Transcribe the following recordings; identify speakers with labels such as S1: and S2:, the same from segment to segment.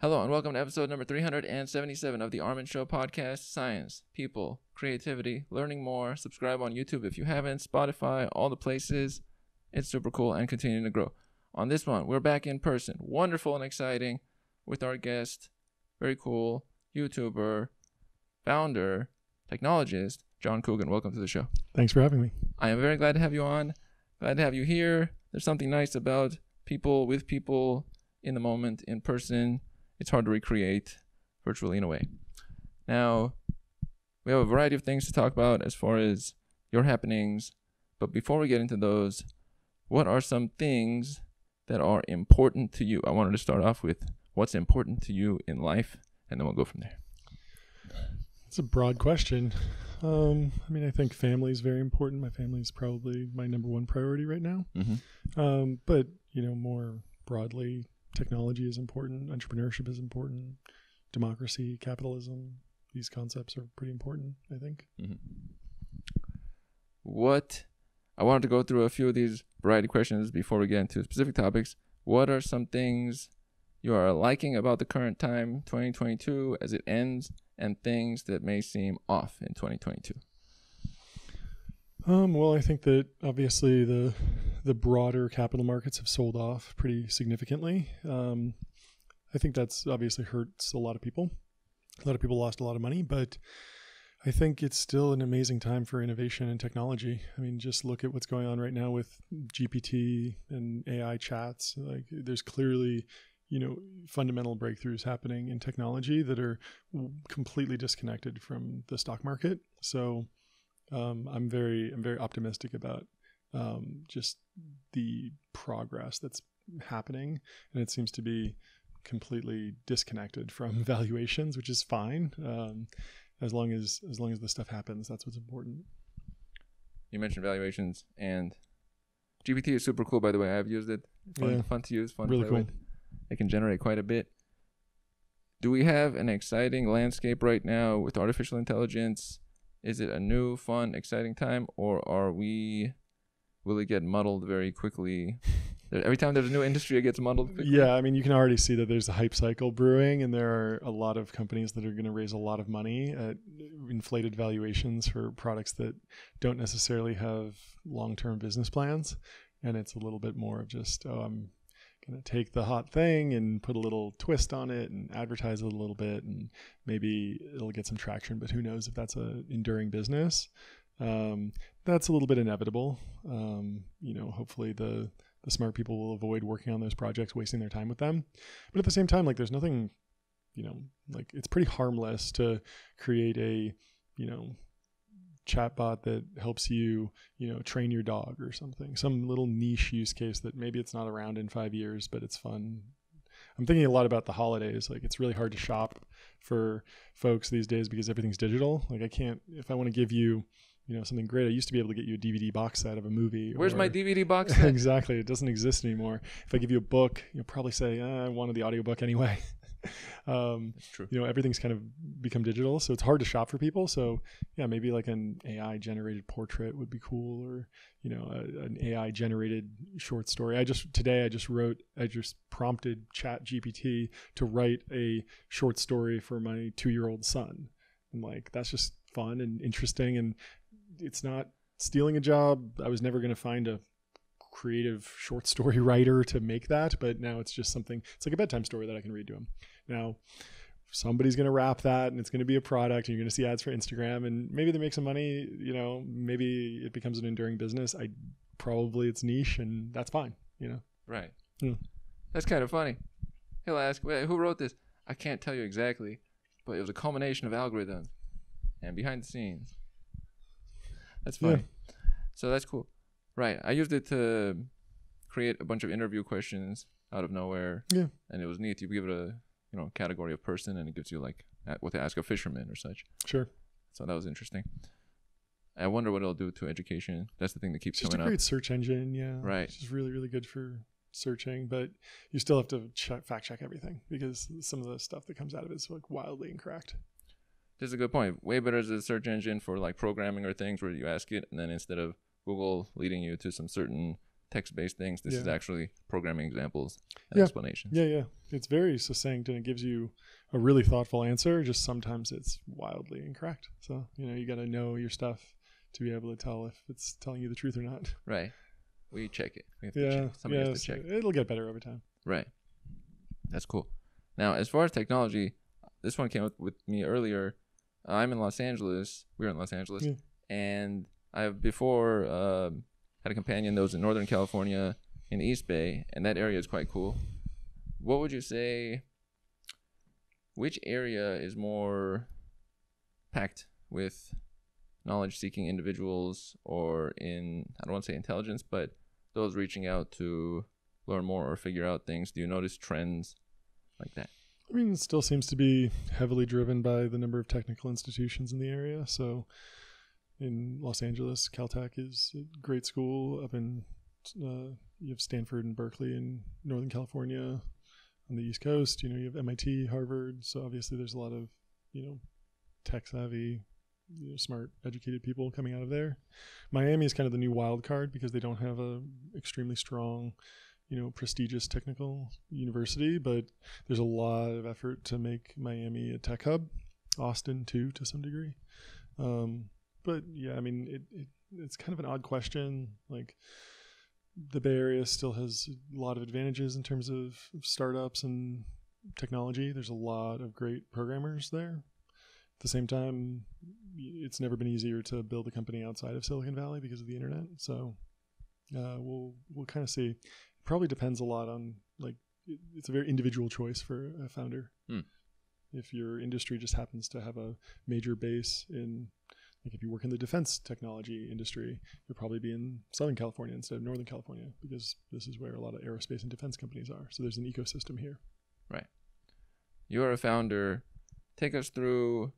S1: Hello and welcome to episode number 377 of the Armen Show podcast Science, People, Creativity, Learning More. Subscribe on YouTube if you haven't, Spotify, all the places. It's super cool and continuing to grow. On this one, we're back in person. Wonderful and exciting with our guest, very cool YouTuber, founder, technologist, John Coogan. Welcome to the show.
S2: Thanks for having me.
S1: I am very glad to have you on. Glad to have you here. There's something nice about people with people in the moment, in person. It's hard to recreate virtually in a way. Now, we have a variety of things to talk about as far as your happenings. But before we get into those, what are some things that are important to you? I wanted to start off with what's important to you in life, and then we'll go from there.
S2: It's a broad question. Um, I mean, I think family is very important. My family is probably my number one priority right now.
S1: Mm-hmm.
S2: Um, but you know, more broadly, technology is important. Entrepreneurship is important. Democracy, capitalism, these concepts are pretty important. I think.
S1: What I wanted to go through a few of these variety questions before we get into specific topics. What are some things you are liking about the current time, 2022, as it ends, and things that may seem off in 2022?
S2: Um, well, I think that obviously the the broader capital markets have sold off pretty significantly. Um, I think that's obviously hurts a lot of people. A lot of people lost a lot of money, but I think it's still an amazing time for innovation and technology. I mean, just look at what's going on right now with GPT and AI chats. Like, there's clearly, you know, fundamental breakthroughs happening in technology that are completely disconnected from the stock market. So, um, I'm very, I'm very optimistic about um, just the progress that's happening, and it seems to be completely disconnected from valuations, which is fine. Um, as long as as long as the stuff happens, that's what's important.
S1: You mentioned valuations, and GPT is super cool, by the way. I've used it. Fun,
S2: Yeah.
S1: fun to use, fun
S2: Really
S1: to play
S2: cool.
S1: with. It can generate quite a bit. Do we have an exciting landscape right now with artificial intelligence? Is it a new, fun, exciting time, or are we? Will it get muddled very quickly? Every time there's a new industry, it gets muddled. Quickly.
S2: Yeah, I mean, you can already see that there's a hype cycle brewing, and there are a lot of companies that are going to raise a lot of money at inflated valuations for products that don't necessarily have long-term business plans, and it's a little bit more of just, oh, I'm going to take the hot thing and put a little twist on it and advertise it a little bit, and maybe it'll get some traction. But who knows if that's a enduring business? Um, that's a little bit inevitable. Um, you know, hopefully the the smart people will avoid working on those projects, wasting their time with them. But at the same time, like there's nothing, you know, like it's pretty harmless to create a, you know, chatbot that helps you, you know, train your dog or something. Some little niche use case that maybe it's not around in five years, but it's fun. I'm thinking a lot about the holidays. Like it's really hard to shop for folks these days because everything's digital. Like I can't if I want to give you, you know, something great. I used to be able to get you a DVD box set of a movie.
S1: Where's my DVD box? set?
S2: exactly. It doesn't exist anymore. If I give you a book, you'll probably say, eh, I wanted the audiobook anyway. um,
S1: That's true.
S2: you know, everything's kind of become digital, so it's hard to shop for people. So, yeah, maybe like an AI generated portrait would be cool, or you know, a, an AI generated short story. I just today I just wrote, I just prompted Chat GPT to write a short story for my two year old son, and like that's just fun and interesting, and it's not stealing a job. I was never going to find a creative short story writer to make that, but now it's just something. It's like a bedtime story that I can read to him. Now, somebody's going to wrap that, and it's going to be a product, and you're going to see ads for Instagram, and maybe they make some money. You know, maybe it becomes an enduring business. I probably it's niche, and that's fine. You know,
S1: Right.
S2: Hmm.
S1: That's kind of funny. He'll ask, "Wait, who wrote this?" I can't tell you exactly, but it was a culmination of algorithms and behind the scenes. That's
S2: Yeah.
S1: So that's cool. Right. I used it to create a bunch of interview questions out of nowhere.
S2: Yeah.
S1: And it was neat. You give it a you know category of person, and it gives you like what to ask a fisherman or such.
S2: sure.
S1: So that was interesting. I wonder what it'll do to education. That's the thing that keeps
S2: It's just a
S1: coming up.
S2: great search engine. Yeah,
S1: Right.
S2: It's just really, really good for searching, but you still have to check, fact check everything because some of the stuff that comes out of it is like wildly incorrect.
S1: This is a good point. Way better as a search engine for like programming or things where you ask it, and then instead of Google leading you to some certain text-based things. This is actually programming examples and
S2: Yeah.
S1: explanations.
S2: Yeah, yeah. It's very succinct and it gives you a really thoughtful answer. Just sometimes it's wildly incorrect. So, you know, you got to know your stuff to be able to tell if it's telling you the truth or not.
S1: Right. We check it. We have to
S2: Yeah.
S1: check. Somebody
S2: yeah,
S1: has to check.
S2: It'll get better over time.
S1: Right. That's cool. Now, as far as technology, this one came up with me earlier. I'm in Los Angeles. We're in Los Angeles,
S2: Yeah.
S1: and I've before um had a companion that was in Northern California in the East Bay, and that area is quite cool. What would you say? Which area is more packed with knowledge-seeking individuals, or in I don't want to say intelligence, but those reaching out to learn more or figure out things? Do you notice trends like that?
S2: I mean, it still seems to be heavily driven by the number of technical institutions in the area. So, in Los Angeles, Caltech is a great school. Up in uh, you have Stanford and Berkeley in Northern California. On the East Coast, you know, you have MIT, Harvard. So obviously, there's a lot of you know tech savvy, you know, smart, educated people coming out of there. Miami is kind of the new wild card because they don't have a extremely strong, you know, prestigious technical university, but there's a lot of effort to make Miami a tech hub. Austin too, to some degree. Um, but yeah, I mean, it, it it's kind of an odd question. Like the Bay Area still has a lot of advantages in terms of startups and technology. There's a lot of great programmers there. At the same time, it's never been easier to build a company outside of Silicon Valley because of the internet. So uh, we'll we'll kind of see. Probably depends a lot on like it's a very individual choice for a founder.
S1: Hmm.
S2: If your industry just happens to have a major base in, like if you work in the defense technology industry, you'll probably be in Southern California instead of Northern California because this is where a lot of aerospace and defense companies are. So there's an ecosystem here. Right.
S1: You're a founder. Take us through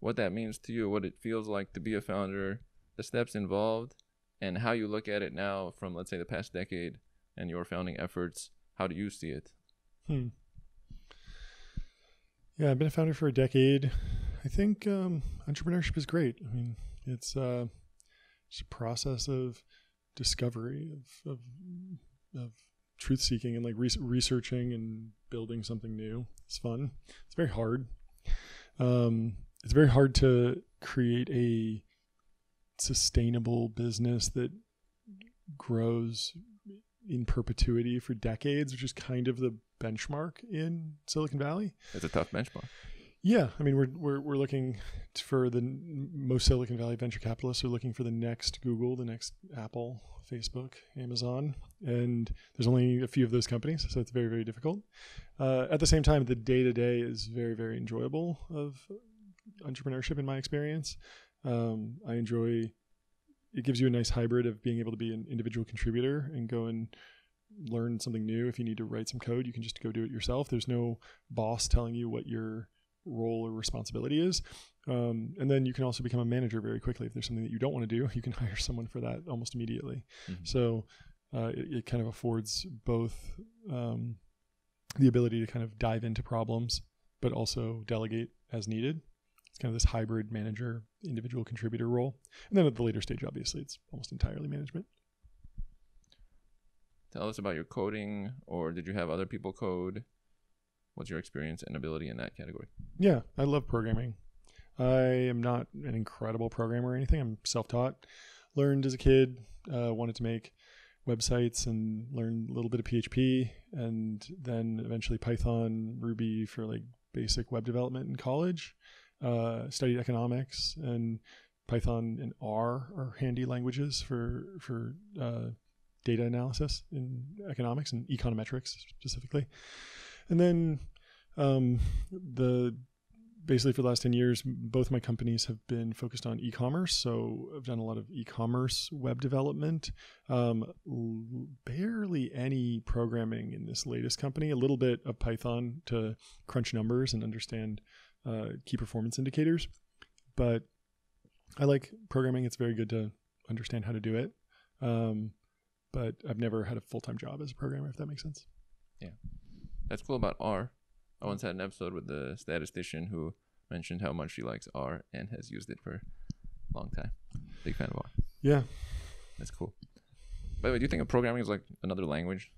S1: what that means to you, what it feels like to be a founder, the steps involved, and how you look at it now from, let's say, the past decade and your founding efforts. How do you see it?
S2: Hmm. Yeah, I've been a founder for a decade. I think um, entrepreneurship is great. I mean, it's uh, it's a process of discovery of of, of truth seeking and like re- researching and building something new. It's fun. It's very hard. Um, it's very hard to create a sustainable business that grows in perpetuity for decades, which is kind of the benchmark in Silicon Valley.
S1: It's a tough benchmark.
S2: Yeah, I mean, we're we're we're looking for the most Silicon Valley venture capitalists are looking for the next Google, the next Apple, Facebook, Amazon, and there's only a few of those companies, so it's very very difficult. Uh, at the same time, the day to day is very very enjoyable of entrepreneurship in my experience. Um, I enjoy. It gives you a nice hybrid of being able to be an individual contributor and go and learn something new. If you need to write some code, you can just go do it yourself. There's no boss telling you what your role or responsibility is. Um, and then you can also become a manager very quickly. If there's something that you don't want to do, you can hire someone for that almost immediately.
S1: Mhm.
S2: So uh, it, it kind of affords both um, the ability to kind of dive into problems, but also delegate as needed. It's kind of this hybrid manager, individual contributor role. And then at the later stage, obviously, it's almost entirely management.
S1: Tell us about your coding, or did you have other people code? What's your experience and ability in that category?
S2: Yeah, I love programming. I am not an incredible programmer or anything. I'm self-taught. Learned as a kid. Uh, wanted to make websites and learned a little bit of PHP, and then eventually Python, Ruby for like basic web development in college. Uh, studied economics and Python and R are handy languages for for uh, data analysis in economics and econometrics specifically. And then um, the basically for the last 10 years both my companies have been focused on e-commerce so i've done a lot of e-commerce web development um, l- barely any programming in this latest company a little bit of python to crunch numbers and understand uh, key performance indicators but i like programming it's very good to understand how to do it um, but i've never had a full-time job as a programmer if that makes sense Yeah.
S1: That's cool about R. I once had an episode with the statistician who mentioned how much she likes R and has used it for a long time. Big fan of R.
S2: yeah
S1: That's cool. By the way, do you think of programming as like another language,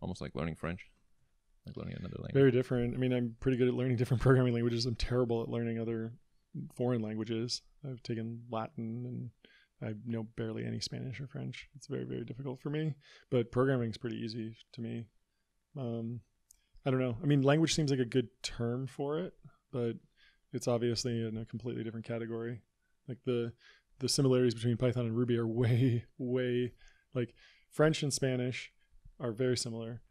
S1: almost like learning French, like learning another language?
S2: Very different. I mean, I'm pretty good at learning different programming languages. I'm terrible at learning other foreign languages. I've taken Latin and I know barely any Spanish or French. It's very, very difficult for me. But programming is pretty easy to me. Um, I don't know. I mean, language seems like a good term for it, but it's obviously in a completely different category. Like the the similarities between Python and Ruby are way, way like French and Spanish are very similar.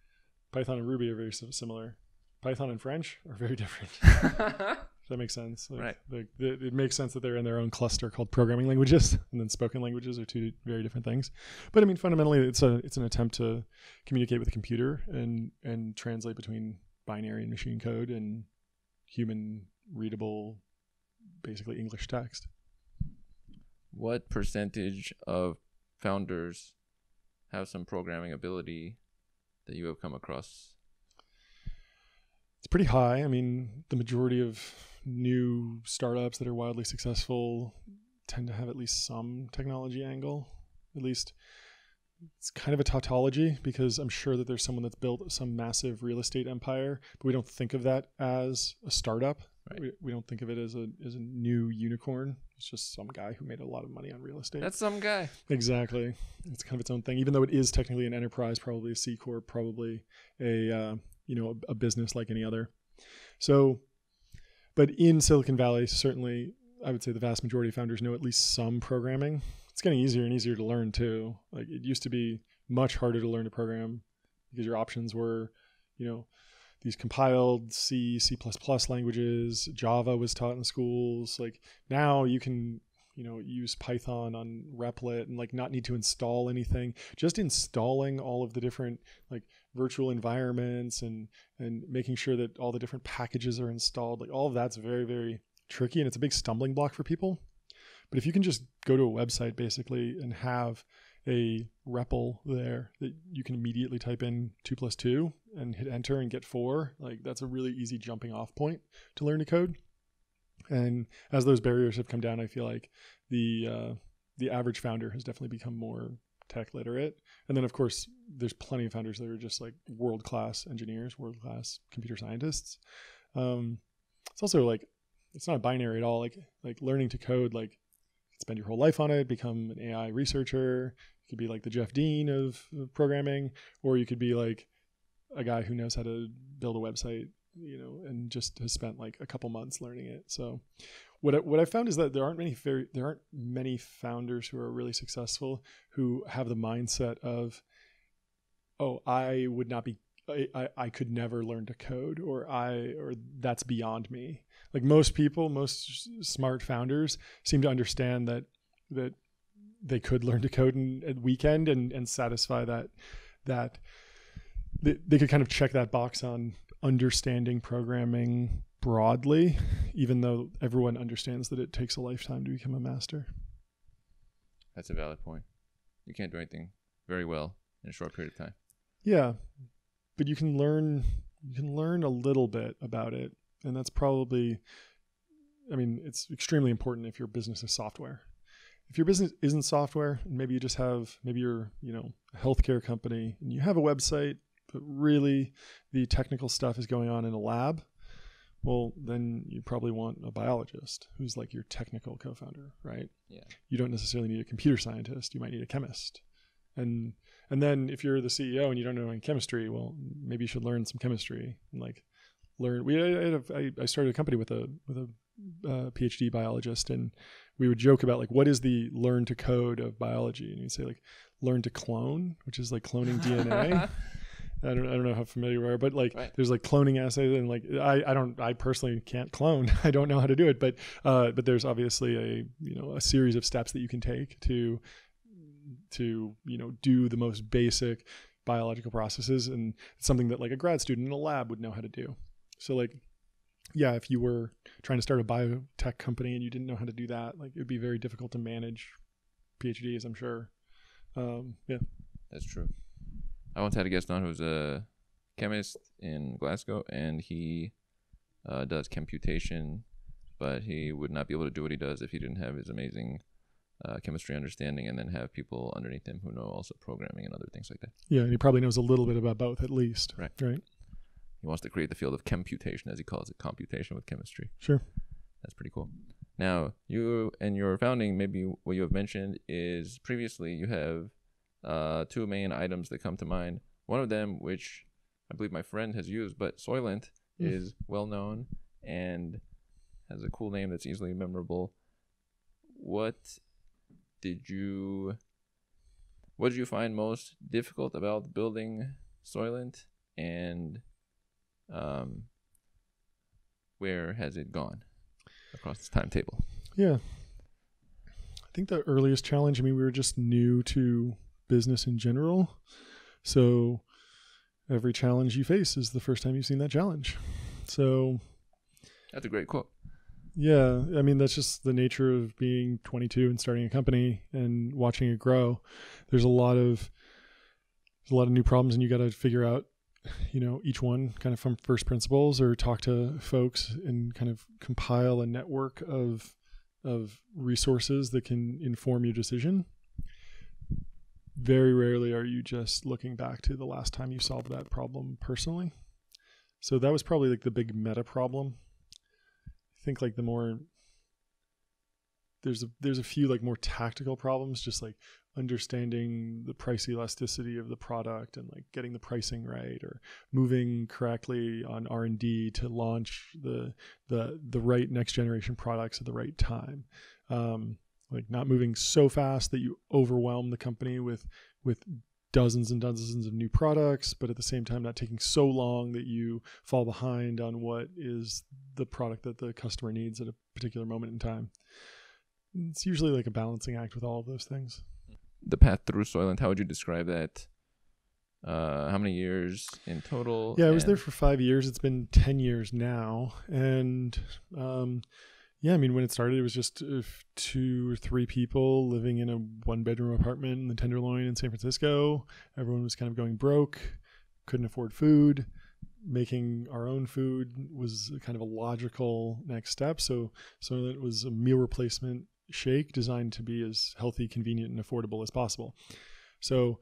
S2: Python and Ruby are very similar. Python and French are very different. Does that makes sense? Like,
S1: Right.
S2: Like the, it makes sense that they're in their own cluster called programming languages, and then spoken languages are two very different things. But I mean, fundamentally, it's a it's an attempt to communicate with a computer and and translate between binary and machine code and human readable, basically English text.
S1: what percentage of founders have some programming ability that you have come across?
S2: It's pretty high. I mean, the majority of new startups that are wildly successful tend to have at least some technology angle. At least it's kind of a tautology because I'm sure that there's someone that's built some massive real estate empire, but we don't think of that as a startup.
S1: Right.
S2: We, we don't think of it as a as a new unicorn. It's just some guy who made a lot of money on real estate.
S1: That's some guy.
S2: Exactly. It's kind of its own thing, even though it is technically an enterprise, probably a C corp, probably a uh, you know a, a business like any other. So, but in Silicon Valley, certainly, I would say the vast majority of founders know at least some programming. It's getting easier and easier to learn too. Like it used to be much harder to learn to program because your options were, you know, these compiled C, C++ languages. Java was taught in schools. Like now you can, you know, use Python on Replit and like not need to install anything. Just installing all of the different like virtual environments and and making sure that all the different packages are installed. Like all of that's very very tricky and it's a big stumbling block for people. But if you can just go to a website basically and have a REPL there that you can immediately type in two plus two and hit enter and get four, like that's a really easy jumping off point to learn to code. And as those barriers have come down, I feel like the uh, the average founder has definitely become more tech literate. And then of course, there's plenty of founders that are just like world class engineers, world class computer scientists. Um, it's also like it's not binary at all. Like like learning to code, like spend your whole life on it, become an AI researcher. You could be like the Jeff Dean of, programming, or you could be like a guy who knows how to build a website, you know, and just has spent like a couple months learning it. So what I, what I found is that there aren't many very there aren't many founders who are really successful who have the mindset of oh I would not be I, I, I could never learn to code or I or that's beyond me. Like most people, most smart founders seem to understand that that they could learn to code in a weekend and, and satisfy that that they, they could kind of check that box on understanding programming broadly, even though everyone understands that it takes a lifetime to become a master.
S1: That's a valid point. You can't do anything very well in a short period of time.
S2: Yeah, but you can learn you can learn a little bit about it, and that's probably, I mean, it's extremely important if your business is software. If your business isn't software, and maybe you just have maybe you're you know a healthcare company and you have a website, but really the technical stuff is going on in a lab. Well, then you probably want a biologist who's like your technical co-founder, right?
S1: Yeah.
S2: You don't necessarily need a computer scientist. You might need a chemist, and and then if you're the CEO and you don't know any chemistry, well, maybe you should learn some chemistry and like learn. We I, I, I started a company with a with a uh, PhD biologist, and we would joke about like what is the learn to code of biology, and you'd say like learn to clone, which is like cloning DNA. I don't I don't know how familiar you are, but like
S1: Right.
S2: there's like cloning assays and like I, I don't I personally can't clone. I don't know how to do it, but uh, but there's obviously a you know a series of steps that you can take to to you know do the most basic biological processes and it's something that like a grad student in a lab would know how to do. So like yeah, if you were trying to start a biotech company and you didn't know how to do that, like it would be very difficult to manage PhDs, I'm sure. Um, yeah.
S1: That's true. I once had a guest on who's a chemist in Glasgow, and he uh, does computation, but he would not be able to do what he does if he didn't have his amazing uh, chemistry understanding, and then have people underneath him who know also programming and other things like that.
S2: Yeah, and he probably knows a little bit about both at least.
S1: Right.
S2: Right.
S1: He wants to create the field of computation, as he calls it, computation with chemistry.
S2: Sure.
S1: That's pretty cool. Now, you and your founding, maybe what you have mentioned is previously you have uh, two main items that come to mind. One of them, which I believe my friend has used, but Soylent
S2: Mm.
S1: is well known and has a cool name that's easily memorable. What did you what did you find most difficult about building Soylent and um where has it gone across this timetable?
S2: Yeah. I think the earliest challenge, I mean, we were just new to business in general. So every challenge you face is the first time you've seen that challenge. So,
S1: That's a great quote.
S2: Yeah, I mean, that's just the nature of being 22 and starting a company and watching it grow. There's a lot of there's a lot of new problems and you got to figure out you know each one kind of from first principles or talk to folks and kind of compile a network of of resources that can inform your decision. Very rarely are you just looking back to the last time you solved that problem personally. So that was probably like the big meta problem think like the more there's a there's a few like more tactical problems just like understanding the price elasticity of the product and like getting the pricing right or moving correctly on R&D to launch the the the right next generation products at the right time. Um, like not moving so fast that you overwhelm the company with with dozens and dozens of new products but at the same time not taking so long that you fall behind on what is the product that the customer needs at a particular moment in time it's usually like a balancing act with all of those things
S1: The path through Soylent, how would you describe that? Uh, how many years in total?
S2: Yeah, I was there for five years. It's been ten years now, and um, yeah, I mean, when it started, it was just uh, two or three people living in a one-bedroom apartment in the Tenderloin in San Francisco. Everyone was kind of going broke, couldn't afford food. Making our own food was kind of a logical next step. So, so it was a meal replacement shake designed to be as healthy, convenient, and affordable as possible. So,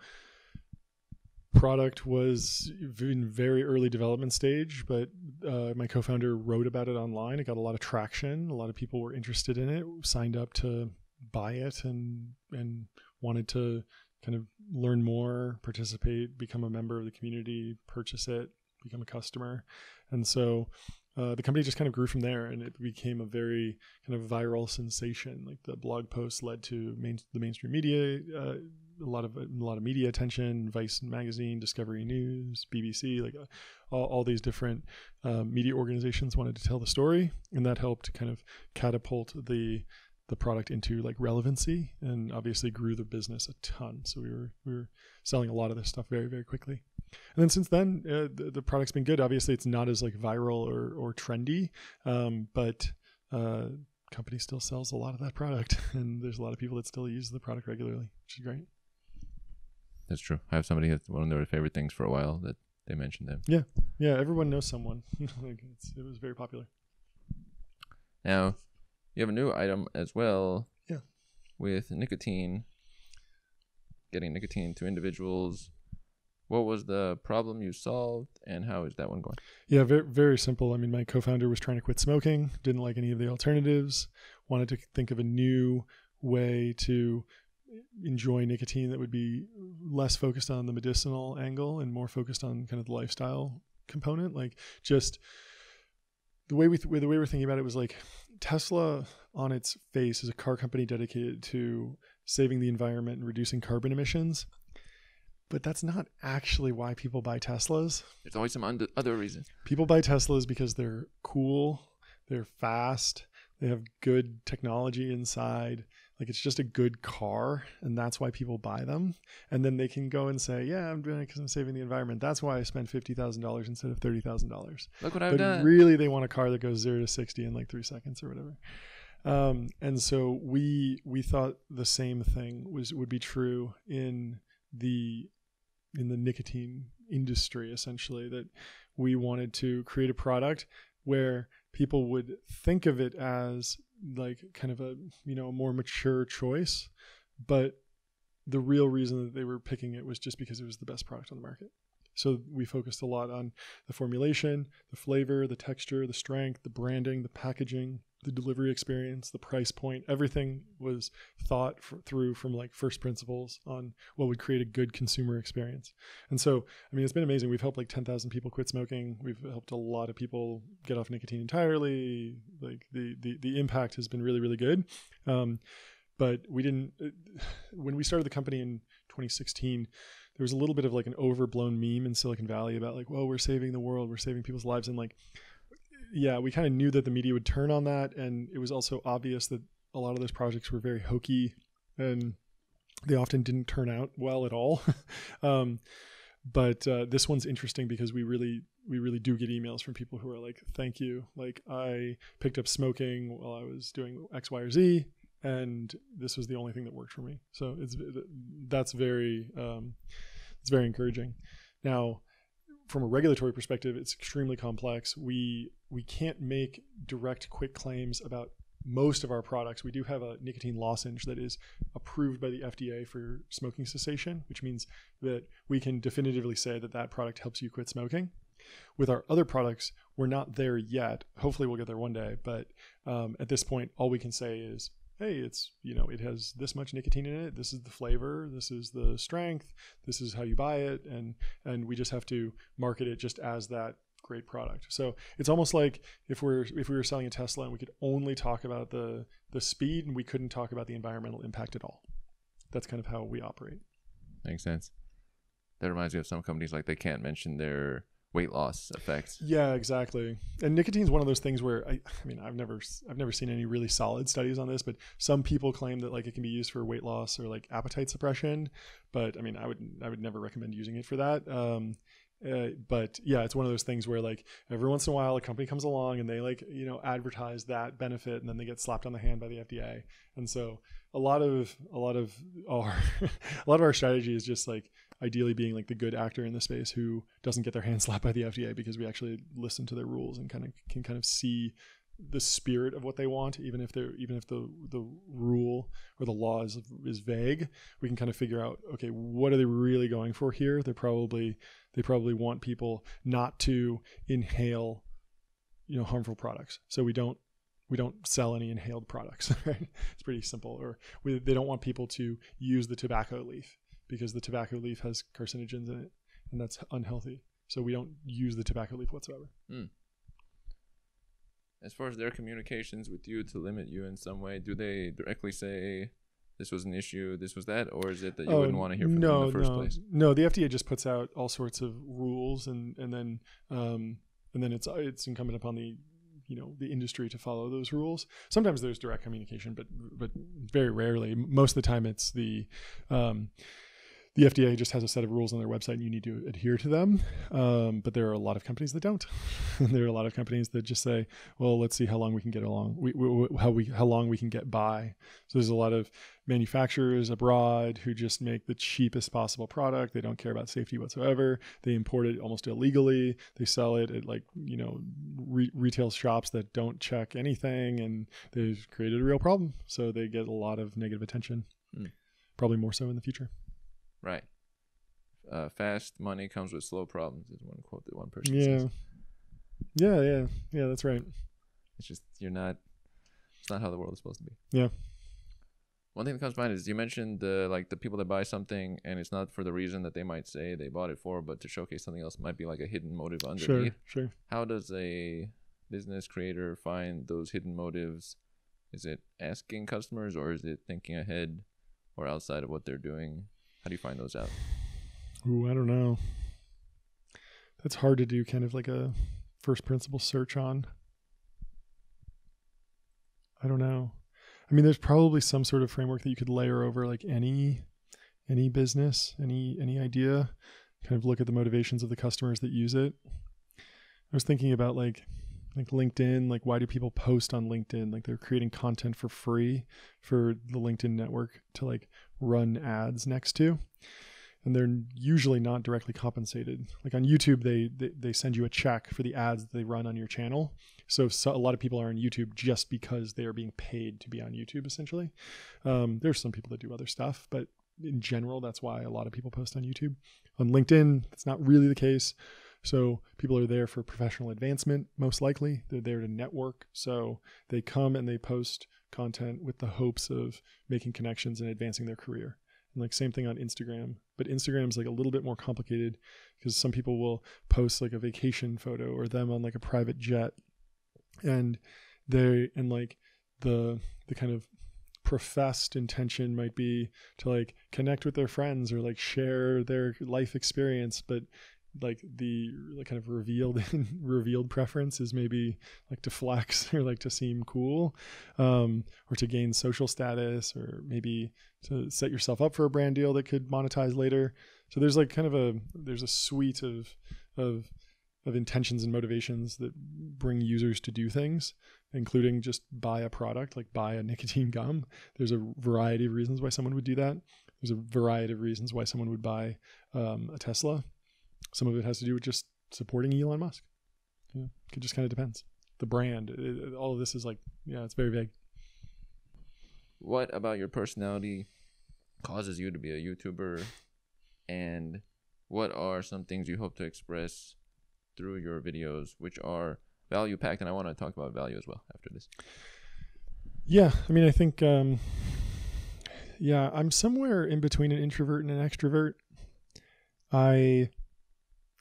S2: product was in very early development stage, but uh, my co-founder wrote about it online. It got a lot of traction. A lot of people were interested in it, signed up to buy it, and and wanted to kind of learn more, participate, become a member of the community, purchase it, become a customer, and so. Uh, the company just kind of grew from there, and it became a very kind of viral sensation. Like the blog post led to main, the mainstream media, uh, a lot of a lot of media attention, Vice magazine, Discovery News, BBC, like uh, all, all these different um, media organizations wanted to tell the story, and that helped kind of catapult the the product into like relevancy, and obviously grew the business a ton. So we were we were selling a lot of this stuff very very quickly. And then since then, uh, the, the product's been good. Obviously, it's not as like viral or or trendy, um, but uh, company still sells a lot of that product, and there's a lot of people that still use the product regularly, which is great.
S1: That's true. I have somebody that's one of their favorite things for a while that they mentioned them.
S2: Yeah, yeah. everyone knows someone. like it's, it was very popular.
S1: Now, you have a new item as well.
S2: Yeah.
S1: With nicotine, getting nicotine to individuals. What was the problem you solved, and how is that one going?
S2: Yeah, very very simple. I mean, my co-founder was trying to quit smoking, didn't like any of the alternatives, wanted to think of a new way to enjoy nicotine that would be less focused on the medicinal angle and more focused on kind of the lifestyle component. Like just the way we th- the way we're thinking about it was like Tesla on its face is a car company dedicated to saving the environment and reducing carbon emissions. But that's not actually why people buy Teslas
S1: There's always some und- other reason.
S2: people buy Teslas because they're cool, they're fast, they have good technology inside. Like it's just a good car, and that's why people buy them. And then they can go and say, "Yeah, I'm doing it because I'm saving the environment. That's why I spent fifty thousand dollars instead of thirty thousand dollars."
S1: Look what I've
S2: But
S1: done.
S2: really, they want a car that goes zero to sixty in like three seconds or whatever. Um, and so we we thought the same thing was would be true in the in the nicotine industry essentially that we wanted to create a product where people would think of it as like kind of a you know a more mature choice, but the real reason that they were picking it was just because it was the best product on the market. So we focused a lot on the formulation, the flavor, the texture, the strength, the branding, the packaging, the delivery experience, the price point. Everything was thought f- through from like first principles on what would create a good consumer experience. And so, I mean, it's been amazing. We've helped like 10,000 people quit smoking. We've helped a lot of people get off nicotine entirely. Like the the the impact has been really really good. Um, but we didn't when we started the company in 2016 there was a little bit of like an overblown meme in Silicon Valley about like, well, we're saving the world, we're saving people's lives, and like, yeah, we kind of knew that the media would turn on that, and it was also obvious that a lot of those projects were very hokey, and they often didn't turn out well at all. um, but uh, this one's interesting because we really we really do get emails from people who are like thank you like i picked up smoking while i was doing x y or z and this was the only thing that worked for me. So it's that's very um, it's very encouraging. Now, from a regulatory perspective, it's extremely complex. We we can't make direct quick claims about most of our products. We do have a nicotine lozenge that is approved by the FDA for smoking cessation, which means that we can definitively say that that product helps you quit smoking. With our other products, we're not there yet. Hopefully, we'll get there one day. But um, at this point, all we can say is hey, it's, you know, it has this much nicotine in it. This is the flavor. This is the strength. This is how you buy it. And, and we just have to market it just as that great product. So it's almost like if we're, if we were selling a Tesla and we could only talk about the, the speed and we couldn't talk about the environmental impact at all. That's kind of how we operate.
S1: Makes sense. That reminds me of some companies like they can't mention their weight loss effects.
S2: Yeah, exactly. And nicotine is one of those things where I, I mean, I've never, I've never seen any really solid studies on this, but some people claim that like it can be used for weight loss or like appetite suppression. But I mean, I would, I would never recommend using it for that. Um, uh, but yeah, it's one of those things where like every once in a while a company comes along and they like you know advertise that benefit and then they get slapped on the hand by the FDA. And so a lot of a lot of our a lot of our strategy is just like ideally being like the good actor in the space who doesn't get their hands slapped by the FDA because we actually listen to their rules and kind of can kind of see the spirit of what they want even if they're even if the the rule or the law is, is vague we can kind of figure out okay what are they really going for here? They probably they probably want people not to inhale you know harmful products. So we don't we don't sell any inhaled products right? It's pretty simple. Or we, they don't want people to use the tobacco leaf because the tobacco leaf has carcinogens in it and that's unhealthy. So we don't use the tobacco leaf whatsoever. Mm.
S1: As far as their communications with you to limit you in some way, do they directly say this was an issue, this was that, or is it that you oh, wouldn't want to hear from no, them in the first
S2: no,
S1: place?
S2: No, the FDA just puts out all sorts of rules, and and then um, and then it's it's incumbent upon the you know the industry to follow those rules. Sometimes there's direct communication, but but very rarely. Most of the time, it's the um, the FDA just has a set of rules on their website and you need to adhere to them. Um, but there are a lot of companies that don't. there are a lot of companies that just say, well, let's see how long we can get along, we, we, how we, how long we can get by. So there's a lot of manufacturers abroad who just make the cheapest possible product. They don't care about safety whatsoever. They import it almost illegally. They sell it at like, you know, re- retail shops that don't check anything and they've created a real problem. So they get a lot of negative attention, mm. probably more so in the future.
S1: Right. Uh, fast money comes with slow problems is one quote that one person
S2: yeah.
S1: says.
S2: Yeah, yeah, yeah. That's right.
S1: It's just you're not. It's not how the world is supposed to be.
S2: Yeah.
S1: One thing that comes to mind is you mentioned the like the people that buy something and it's not for the reason that they might say they bought it for, but to showcase something else might be like a hidden motive underneath.
S2: Sure, sure.
S1: How does a business creator find those hidden motives? Is it asking customers or is it thinking ahead or outside of what they're doing? How do you find those out?
S2: Ooh, I don't know. That's hard to do kind of like a first principle search on. I don't know. I mean, there's probably some sort of framework that you could layer over like any any business, any any idea, kind of look at the motivations of the customers that use it. I was thinking about like like LinkedIn, like why do people post on LinkedIn? Like they're creating content for free for the LinkedIn network to like run ads next to. and they're usually not directly compensated. Like on YouTube, they, they they send you a check for the ads that they run on your channel. So, so a lot of people are on YouTube just because they are being paid to be on YouTube. Essentially, um, there's some people that do other stuff, but in general, that's why a lot of people post on YouTube. On LinkedIn, it's not really the case. So people are there for professional advancement, most likely. They're there to network. So they come and they post content with the hopes of making connections and advancing their career. And like same thing on Instagram, but Instagram's like a little bit more complicated because some people will post like a vacation photo or them on like a private jet, and they and like the the kind of professed intention might be to like connect with their friends or like share their life experience, but like the like kind of revealed revealed preference is maybe like to flex or like to seem cool um, or to gain social status or maybe to set yourself up for a brand deal that could monetize later. So there's like kind of a there's a suite of of of intentions and motivations that bring users to do things including just buy a product like buy a nicotine gum. There's a variety of reasons why someone would do that. There's a variety of reasons why someone would buy um, a tesla some of it has to do with just supporting Elon Musk. Yeah, it just kind of depends. The brand, it, all of this is like, yeah, it's very vague.
S1: What about your personality causes you to be a YouTuber? And what are some things you hope to express through your videos, which are value packed? And I want to talk about value as well after this.
S2: Yeah, I mean, I think, um, yeah, I'm somewhere in between an introvert and an extrovert. I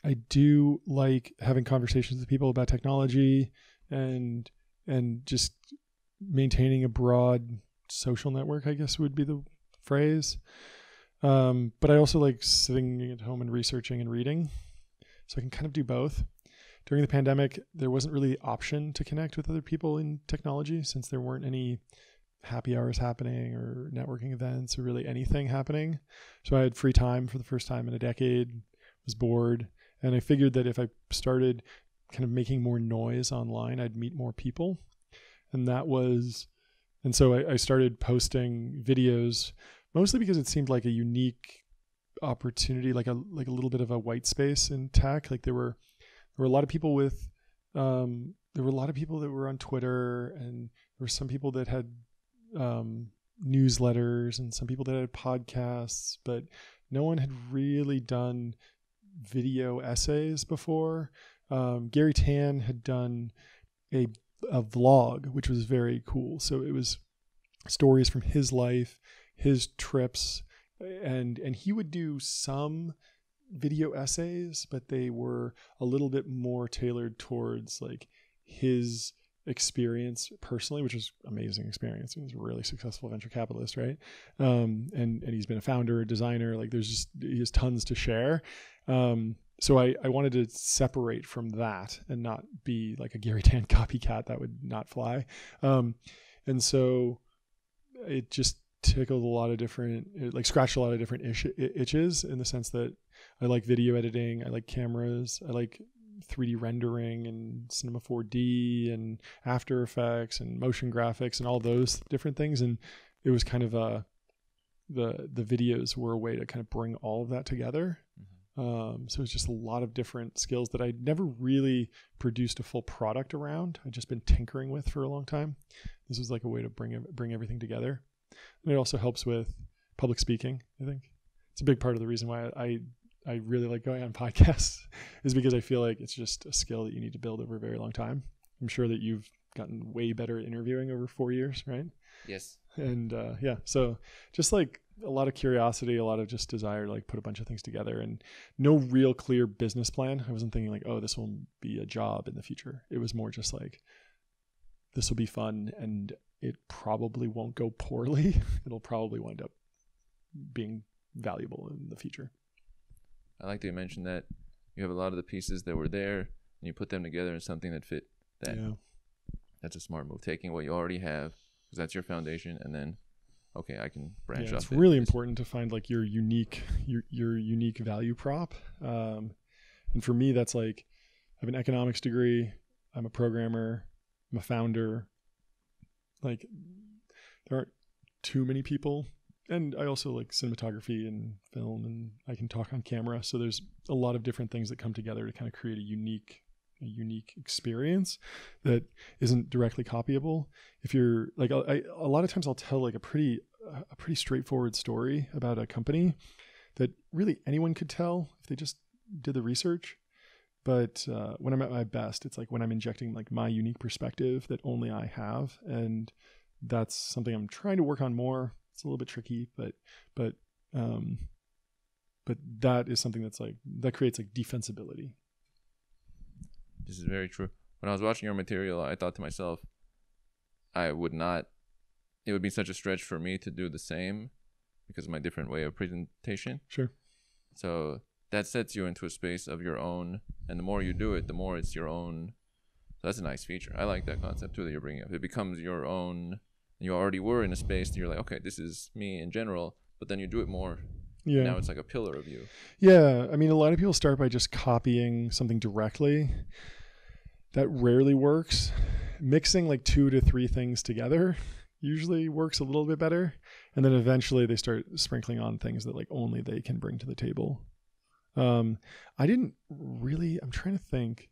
S2: I do like having conversations with people about technology and and just maintaining a broad social network, I guess would be the phrase. Um, but I also like sitting at home and researching and reading. So I can kind of do both. During the pandemic, there wasn't really the option to connect with other people in technology since there weren't any happy hours happening or networking events or really anything happening. So I had free time for the first time in a decade, was bored, and I figured that if I started kind of making more noise online, I'd meet more people. And that was, and so I, I started posting videos mostly because it seemed like a unique opportunity, like a like a little bit of a white space in tech. Like there were there were a lot of people with um, there were a lot of people that were on Twitter, and there were some people that had um, newsletters, and some people that had podcasts, but no one had really done video essays before. Um, Garry Tan had done a a vlog, which was very cool. So it was stories from his life, his trips, and and he would do some video essays, but they were a little bit more tailored towards like his experience personally, which was amazing experience. He's a really successful venture capitalist, right? Um, and and he's been a founder, a designer. Like there's just he has tons to share. Um, so I, I wanted to separate from that and not be like a Garry Tan copycat. That would not fly. Um, and so it just tickled a lot of different, it like scratched a lot of different itch, itches in the sense that I like video editing, I like cameras, I like 3D rendering and Cinema 4D and After Effects and motion graphics and all those different things. And it was kind of a the the videos were a way to kind of bring all of that together. Mm-hmm. Um, so it's just a lot of different skills that I'd never really produced a full product around. I'd just been tinkering with for a long time. This was like a way to bring bring everything together. And it also helps with public speaking. I think it's a big part of the reason why I I really like going on podcasts is because I feel like it's just a skill that you need to build over a very long time. I'm sure that you've gotten way better at interviewing over four years, right?
S1: Yes.
S2: And uh, yeah, so just like a lot of curiosity, a lot of just desire to like put a bunch of things together and no real clear business plan. I wasn't thinking like, oh, this will be a job in the future. It was more just like, this will be fun and it probably won't go poorly. It'll probably wind up being valuable in the future.
S1: I like that you mentioned that you have a lot of the pieces that were there and you put them together in something that fit that. Yeah. That's a smart move. Taking what you already have because that's your foundation, and then okay, I can branch yeah,
S2: off. It's really important to find like your unique your your unique value prop. Um, and for me, that's like I have an economics degree. I'm a programmer. I'm a founder. Like there aren't too many people and I also like cinematography and film, and I can talk on camera. So there's a lot of different things that come together to kind of create a unique, a unique experience that isn't directly copyable. If you're like, I, a lot of times I'll tell like a pretty, a pretty straightforward story about a company that really anyone could tell if they just did the research. But uh, when I'm at my best, it's like when I'm injecting like my unique perspective that only I have, and that's something I'm trying to work on more it's a little bit tricky, but but um, but that is something that's like that creates like defensibility.
S1: This is very true. When I was watching your material, I thought to myself, I would not. It would be such a stretch for me to do the same because of my different way of presentation.
S2: Sure.
S1: So that sets you into a space of your own, and the more you do it, the more it's your own. So that's a nice feature. I like that concept too that you're bringing up. It becomes your own you already were in a space that you're like, okay, this is me in general, but then you do it more.
S2: Yeah.
S1: Now it's like a pillar of you.
S2: Yeah. I mean, a lot of people start by just copying something directly. That rarely works. Mixing like two to three things together usually works a little bit better. And then eventually they start sprinkling on things that like only they can bring to the table. Um, I didn't really, I'm trying to think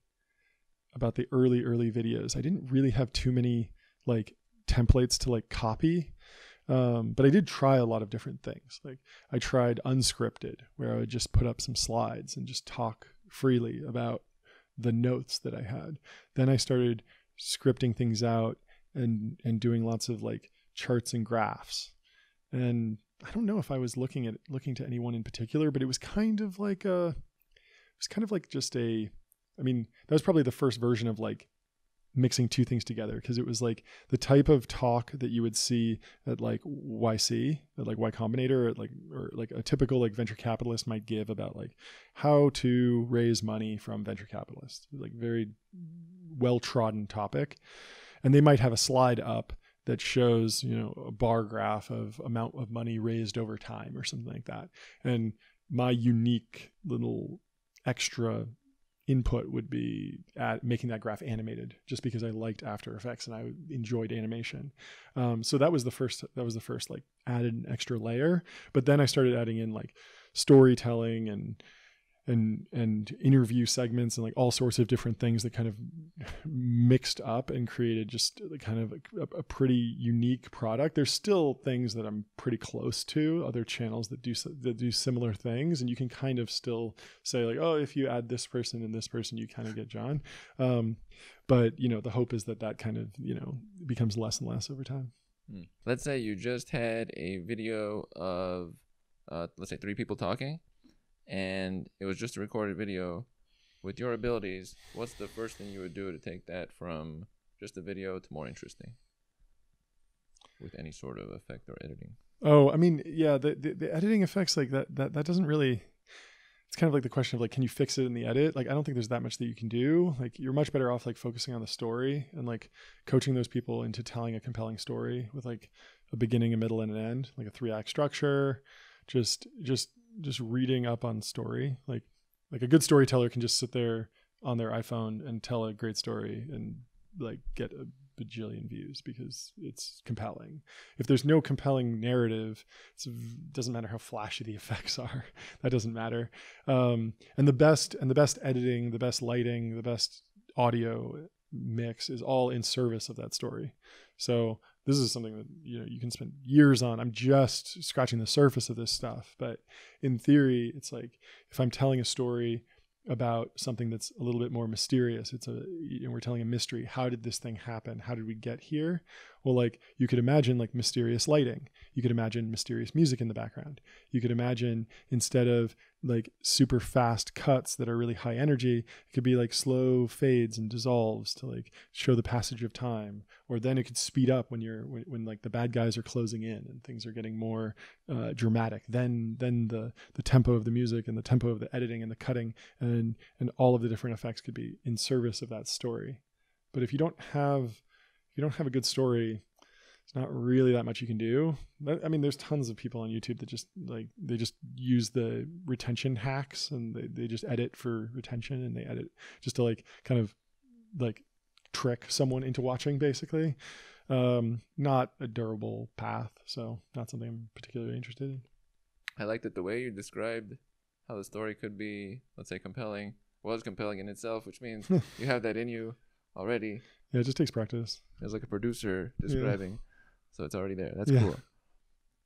S2: about the early, early videos. I didn't really have too many like templates to like copy. Um, but I did try a lot of different things. Like I tried unscripted, where I would just put up some slides and just talk freely about the notes that I had. Then I started scripting things out and and doing lots of like charts and graphs. And I don't know if I was looking at looking to anyone in particular, but it was kind of like a it was kind of like just a I mean, that was probably the first version of like mixing two things together because it was like the type of talk that you would see at like YC, at like Y Combinator, or like or like a typical like venture capitalist might give about like how to raise money from venture capitalists, like very well trodden topic, and they might have a slide up that shows you know a bar graph of amount of money raised over time or something like that, and my unique little extra input would be at making that graph animated just because I liked After Effects and I enjoyed animation. Um, so that was the first that was the first like added an extra layer. But then I started adding in like storytelling and and and interview segments and like all sorts of different things that kind of mixed up and created just kind of a, a, pretty unique product. There's still things that I'm pretty close to other channels that do that do similar things, and you can kind of still say like, oh, if you add this person and this person, you kind of get John. Um, but you know, the hope is that that kind of you know becomes less and less over time.
S1: Hmm. Let's say you just had a video of, uh, let's say, three people talking and it was just a recorded video. With your abilities what's the first thing you would do to take that from just a video to more interesting? With any sort of effect or editing?
S2: Oh i mean yeah the, the, the editing effects like that, that that doesn't really it's kind of like the question of like can you fix it in the edit? Like i don't think there's that much that you can do. Like you're much better off like focusing on the story and like coaching those people into telling a compelling story with like a beginning a middle and an end like a three act structure. Just just just reading up on story like like a good storyteller can just sit there on their iphone and tell a great story and like get a bajillion views because it's compelling. If there's no compelling narrative it doesn't matter how flashy the effects are that doesn't matter. Um, and the best and the best editing the best lighting the best audio mix is all in service of that story. So this is something that you know you can spend years on. I'm just scratching the surface of this stuff but in theory it's like if i'm telling a story about something that's a little bit more mysterious it's a you know, we're telling a mystery how did this thing happen? How did we get here? Well like you could imagine like mysterious lighting. You could imagine mysterious music in the background. You could imagine instead of like super fast cuts that are really high energy. It could be like slow fades and dissolves to like show the passage of time or then it could speed up when you're when, when like the bad guys are closing in and things are getting more uh, dramatic. Then then the the tempo of the music and the tempo of the editing and the cutting and and all of the different effects could be in service of that story. But if you don't have if you don't have a good story it's not really that much you can do. I mean, there's tons of people on YouTube that just like they just use the retention hacks and they, they just edit for retention and they edit just to like kind of like trick someone into watching basically. um, not a durable path. So not something I'm particularly interested in.
S1: I liked it the way you described how the story could be, let's say, compelling, was compelling in itself, which means you have that in you already.
S2: Yeah, it just takes practice.
S1: As like a producer describing, so it's already there. That's
S2: Yeah.
S1: cool.